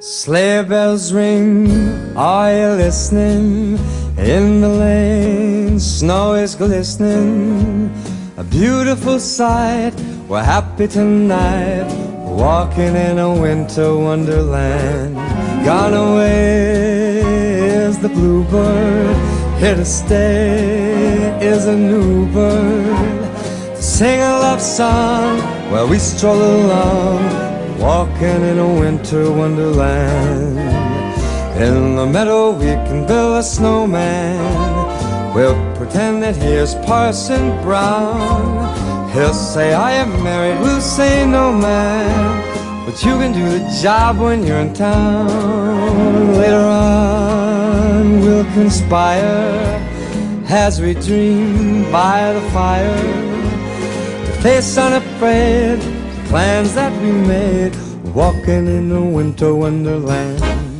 Sleigh bells ring, are you listening? In the lane, snow is glistening. A beautiful sight, we're happy tonight. Walking in a winter wonderland. Gone away is the bluebird. Here to stay is a new bird. To sing a love song while we stroll along. Walking in a winter wonderland. In the meadow we can build a snowman. We'll pretend that he is Parson Brown. He'll say, I am married, we'll say no man. But you can do the job when you're in town. Later on, we'll conspire as we dream by the fire to face unafraid plans that we made, walking in a winter wonderland.